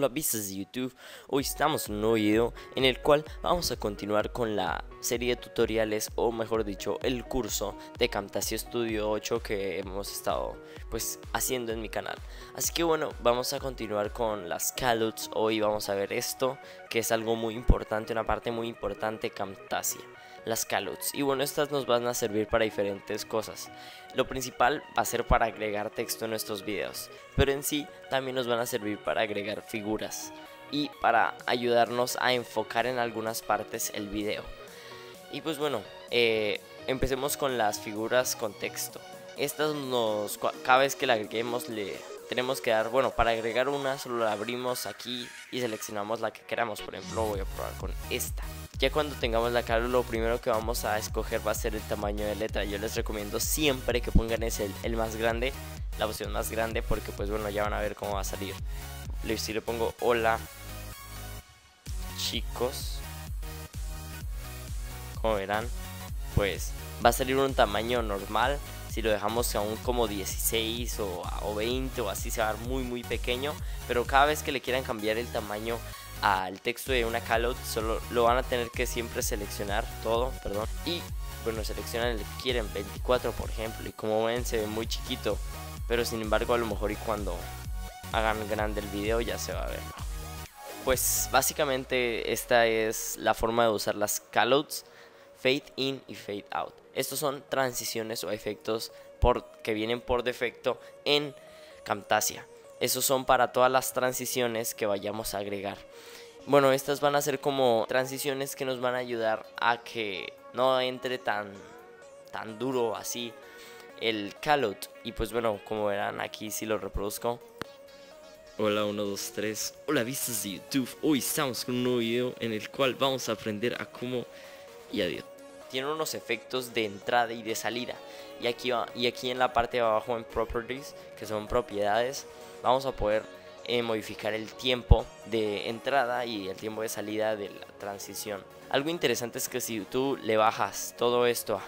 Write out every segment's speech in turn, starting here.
hola vistas de YouTube, hoy estamos en un nuevo video en el cual vamos a continuar con la serie de tutoriales o mejor dicho el curso de Camtasia Studio 8 que hemos estado pues haciendo en mi canal. Así que bueno vamos a continuar con las callouts. Hoy vamos a ver esto que es algo muy importante una parte muy importante de Camtasia las callouts y bueno estas nos van a servir para diferentes cosas lo principal va a ser para agregar texto en nuestros videos pero en sí también nos van a servir para agregar figuras y para ayudarnos a enfocar en algunas partes el video y pues bueno eh, empecemos con las figuras con texto estas nos cada vez que la agreguemos le tenemos que dar, bueno, para agregar una solo la abrimos aquí y seleccionamos la que queramos. Por ejemplo, voy a probar con esta. Ya cuando tengamos la cara, lo primero que vamos a escoger va a ser el tamaño de letra. Yo les recomiendo siempre que pongan ese el, más grande, la opción más grande, porque pues bueno, ya van a ver cómo va a salir. Si le pongo hola, chicos, como verán, pues va a salir un tamaño normal si lo dejamos aún como 16 o, 20 o así se va a ver muy muy pequeño pero cada vez que le quieran cambiar el tamaño al texto de una callout solo lo van a tener que siempre seleccionar todo perdón. Y bueno seleccionan el que quieren 24 por ejemplo y como ven se ve muy chiquito. Pero sin embargo a lo mejor y cuando hagan grande el video ya se va a ver pues básicamente esta es la forma de usar las callouts fade in y fade out. Estos son transiciones o efectos por, que vienen por defecto en Camtasia. Esos son para todas las transiciones que vayamos a agregar. Bueno, estas van a ser como transiciones que nos van a ayudar a que no entre tan, tan duro así el callout. Y pues bueno, como verán aquí si lo reproduzco. Hola 1, 2, 3. Hola vistas de YouTube. Hoy estamos con un nuevo video en el cual vamos a aprender a cómo... Y adiós tiene unos efectos de entrada y de salida. Y aquí, y aquí en la parte de abajo en Properties, que son propiedades, vamos a poder eh, modificar el tiempo de entrada y el tiempo de salida de la transición. Algo interesante es que si tú le bajas todo esto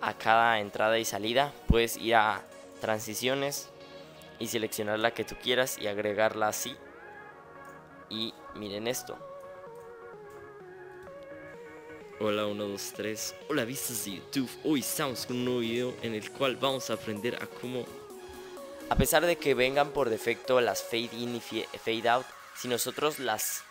a, a cada entrada y salida, puedes ir a transiciones y seleccionar la que tú quieras y agregarla así. Y miren esto, Hola 1, 2, 3, hola vistas de YouTube, hoy estamos con un nuevo video en el cual vamos a aprender a cómo... A pesar de que vengan por defecto las fade in y fade out, si nosotros las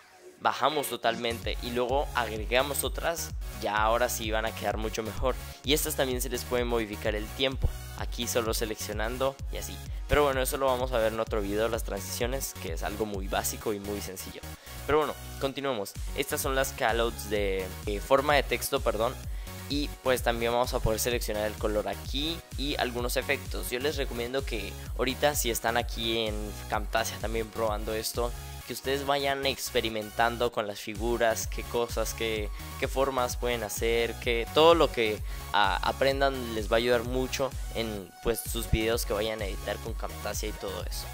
bajamos totalmente y luego agregamos otras, ya ahora sí van a quedar mucho mejor. Y estas también se les puede modificar el tiempo, aquí solo seleccionando y así. Pero bueno, eso lo vamos a ver en otro video, las transiciones, que es algo muy básico y muy sencillo. Pero bueno, continuemos. Estas son las callouts de eh, forma de texto, perdón. Y pues también vamos a poder seleccionar el color aquí y algunos efectos. Yo les recomiendo que ahorita si están aquí en Camtasia también probando esto, que ustedes vayan experimentando con las figuras, qué cosas, qué, qué formas pueden hacer, que todo lo que aprendan les va a ayudar mucho en pues sus videos que vayan a editar con Camtasia y todo eso.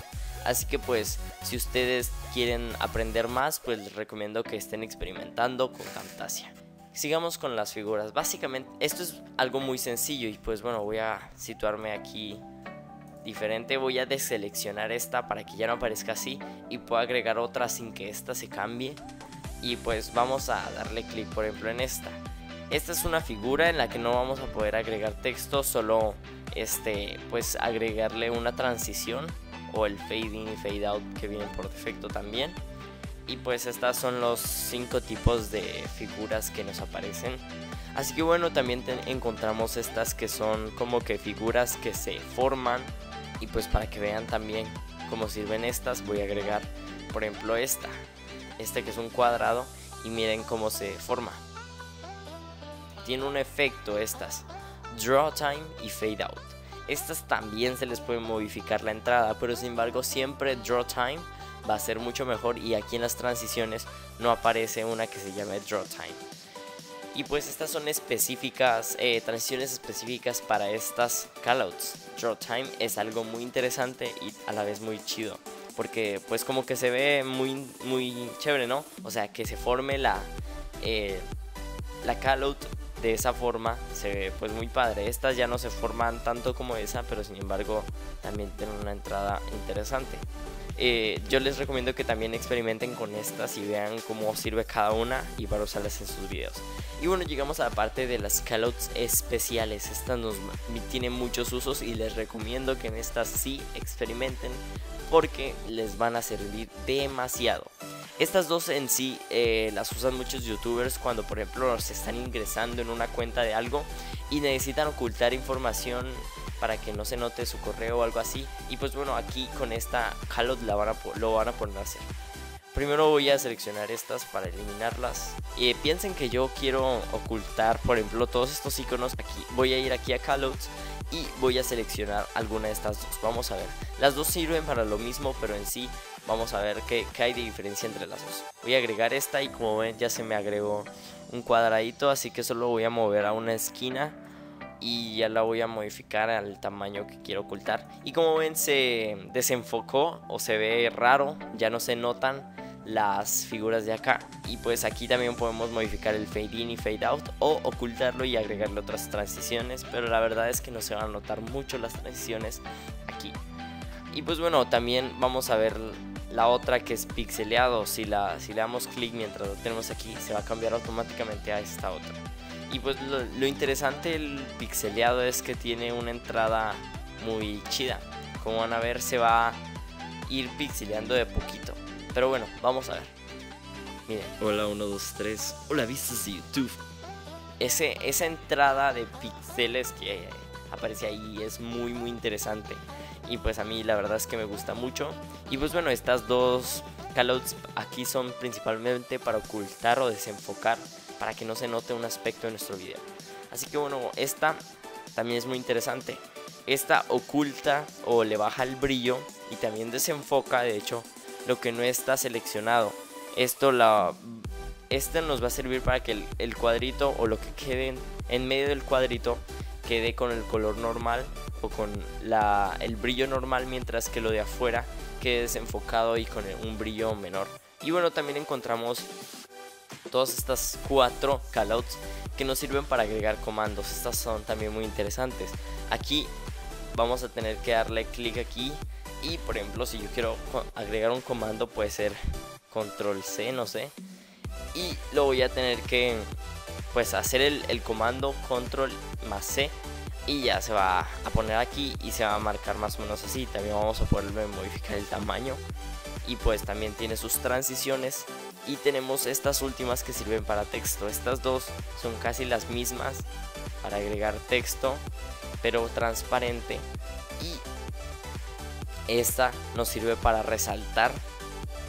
Así que pues si ustedes quieren aprender más, pues les recomiendo que estén experimentando con Camtasia. Sigamos con las figuras. Básicamente esto es algo muy sencillo y pues bueno, voy a situarme aquí diferente voy a deseleccionar esta para que ya no aparezca así y puedo agregar otra sin que esta se cambie. Y pues vamos a darle clic por ejemplo en esta. Esta es una figura en la que no vamos a poder agregar texto solo este pues agregarle una transición o el fade in y fade out que vienen por defecto también. Y pues estas son los cinco tipos de figuras que nos aparecen. Así que bueno también encontramos estas que son como que figuras que se forman y pues para que vean también cómo sirven estas voy a agregar por ejemplo esta este que es un cuadrado y miren cómo se forma. Tiene un efecto estas draw time y fade out. Estas también se les puede modificar la entrada pero sin embargo siempre draw time va a ser mucho mejor y aquí en las transiciones no aparece una que se llame draw time y pues estas son específicas, eh, transiciones específicas para estas callouts. Draw Time es algo muy interesante y a la vez muy chido. Porque pues como que se ve muy, muy chévere, ¿no? O sea, que se forme la, eh, la callout de esa forma se ve pues muy padre. Estas ya no se forman tanto como esa, pero sin embargo también tienen una entrada interesante. Eh, yo les recomiendo que también experimenten con estas y vean cómo sirve cada una y para usarlas en sus videos. Y bueno, llegamos a la parte de las callouts especiales. Estas nos tienen muchos usos y les recomiendo que en estas sí experimenten porque les van a servir demasiado. Estas dos en sí eh, las usan muchos youtubers cuando por ejemplo se están ingresando en una cuenta de algo y necesitan ocultar información para que no se note su correo o algo así. Y pues bueno, aquí con esta calot la van a, lo van a poner a hacer. Primero voy a seleccionar estas para eliminarlas. Y piensen que yo quiero ocultar, por ejemplo, todos estos iconos aquí. Voy a ir aquí a callouts y voy a seleccionar alguna de estas dos. Vamos a ver. Las dos sirven para lo mismo, pero en sí vamos a ver qué, qué hay de diferencia entre las dos. Voy a agregar esta y como ven ya se me agregó un cuadradito, así que solo voy a mover a una esquina y ya la voy a modificar al tamaño que quiero ocultar. Y como ven se desenfocó o se ve raro, ya no se notan las figuras de acá. Y pues aquí también podemos modificar el fade in y fade out o ocultarlo y agregarle otras transiciones pero la verdad es que no se van a notar mucho las transiciones aquí. Y pues bueno también vamos a ver la otra que es pixeleado. Si, la, si le damos clic mientras lo tenemos aquí se va a cambiar automáticamente a esta otra y pues lo, interesante del pixeleado es que tiene una entrada muy chida. Como van a ver, se va a ir pixeleando de poquito. Pero bueno, vamos a ver. Miren. Hola 1, 2, 3. Hola vistas de YouTube. Ese, esa entrada de pixeles que aparece ahí es muy muy interesante. Y pues a mí la verdad es que me gusta mucho. Y pues bueno, estas dos callouts aquí son principalmente para ocultar o desenfocar para que no se note un aspecto de nuestro video. Así que bueno, esta también es muy interesante. Esta oculta o le baja el brillo y también desenfoca, de hecho, lo que no está seleccionado. Esto la este nos va a servir para que el, cuadrito o lo que quede en medio del cuadrito quede con el color normal o con la, el brillo normal mientras que lo de afuera quede desenfocado y con un brillo menor. Y bueno, también encontramos todas estas cuatro callouts que nos sirven para agregar comandos. Estas son también muy interesantes. Aquí vamos a tener que darle clic aquí y por ejemplo si yo quiero agregar un comando puede ser control C, no sé. Y lo voy a tener que pues hacer el, el comando control más C y ya se va a poner aquí y se va a marcar más o menos así. También vamos a poder modificar el tamaño y pues también tiene sus transiciones y tenemos estas últimas que sirven para texto. Estas dos son casi las mismas para agregar texto, pero transparente. Y esta nos sirve para resaltar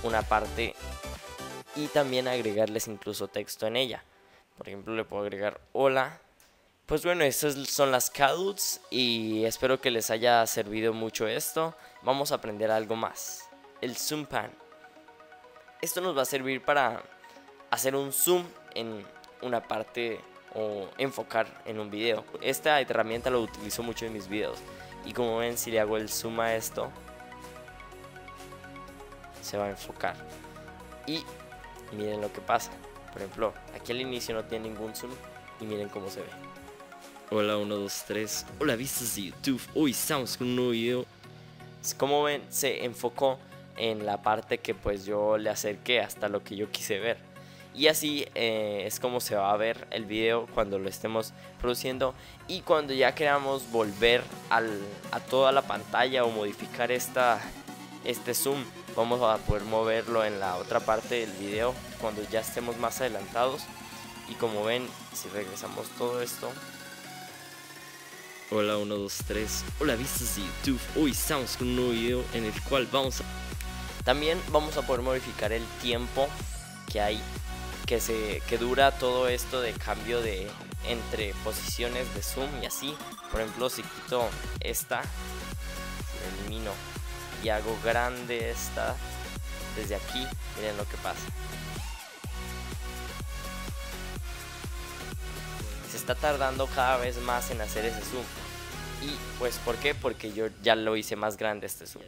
una parte y también agregarles incluso texto en ella. Por ejemplo, le puedo agregar hola. Pues bueno, estas son las callouts y espero que les haya servido mucho esto. Vamos a aprender algo más. El zoom pan. Esto nos va a servir para hacer un zoom en una parte o enfocar en un video. Esta herramienta lo utilizo mucho en mis videos. Y como ven, si le hago el zoom a esto, se va a enfocar. Y miren lo que pasa. Por ejemplo, aquí al inicio no tiene ningún zoom y miren cómo se ve. Hola 1, 2, 3. Hola vistas de YouTube. Hoy estamos con un nuevo video. Como ven, se enfocó en la parte que pues yo le acerqué hasta lo que yo quise ver. Y así eh, es como se va a ver el video cuando lo estemos produciendo. Y cuando ya queramos volver al, a toda la pantalla o modificar esta, este zoom, vamos a poder moverlo en la otra parte del video cuando ya estemos más adelantados. Y como ven, si regresamos todo esto. Hola 1, 2, 3. Hola vistas de YouTube. Hoy estamos con un nuevo video en el cual vamos a también vamos a poder modificar el tiempo que hay, que, se, que dura todo esto de cambio de entre posiciones de zoom y así. Por ejemplo, si quito esta, elimino y hago grande esta desde aquí, miren lo que pasa. Se está tardando cada vez más en hacer ese zoom. Y pues, ¿por qué? Porque yo ya lo hice más grande este zoom.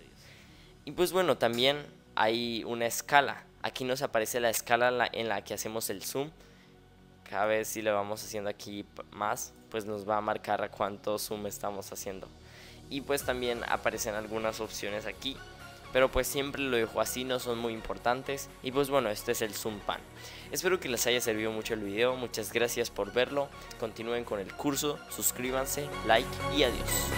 Y pues bueno, también hay una escala. Aquí nos aparece la escala en la, que hacemos el zoom. Cada vez si le vamos haciendo aquí más, pues nos va a marcar a cuánto zoom estamos haciendo. Y pues también aparecen algunas opciones aquí pero pues siempre lo dejo así, no son muy importantes. Y pues bueno, este es el Zoom Pan. Espero que les haya servido mucho el video, muchas gracias por verlo, continúen con el curso, suscríbanse, like y adiós.